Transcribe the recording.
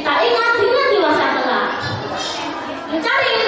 Kita ingat-ingat di masa tengah. Mencari